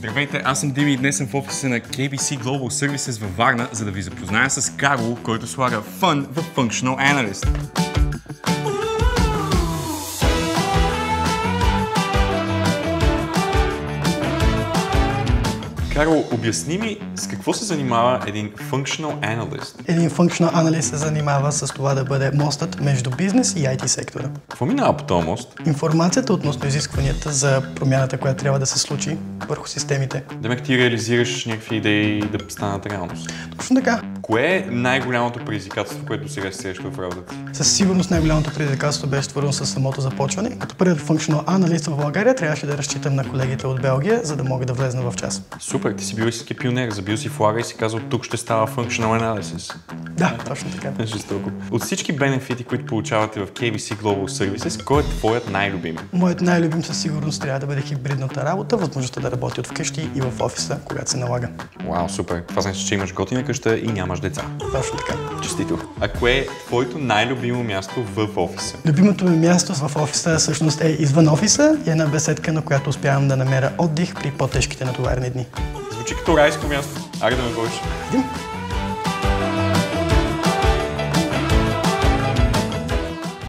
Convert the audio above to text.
Здравейте, аз съм Дими и днес съм в офиса на KBC Global Services във Варна, за да ви запозная с Карло, който слага фън в Functional Analyst. Карл, обясни ми с какво се занимава един Functional Analyst? Един functional analyst се занимава с това да бъде мостът между бизнес и IT сектора. Какво минава по този мост? Информацията относно изискванията за промяната, която трябва да се случи върху системите. Демек ти реализираш някакви идеи да станат реалност. Точно така. Кое е най-голямото предизвикателство, което сега се среща в работата? Със сигурност най-голямото предизвикателство беше свързано с самото започване. Като първият functional analyst в България трябваше да разчитам на колегите от Белгия, за да мога да влезна в час. Супер, ти си бил истински пионер, забил си флага и си казал, тук ще става Functional Analysis. Да, точно така. Жестоко. От всички бенефити, които получавате в KBC Global Services, кой е твоят най-любим? Моят най-любим със сигурност трябва да бъде хибридната работа, възможността да работи от вкъщи и в офиса, когато се налага. Вау, супер. Това значи, че имаш готина къща и нямаш деца. Точно така. Честито. А кое е твоето най-любимо място в офиса? Любимото ми място в офиса всъщност е извън офиса и една беседка, на която успявам да намеря отдих при по-тежките натоварени дни. Звучи като райско място. Аре да ме водиш. Идем.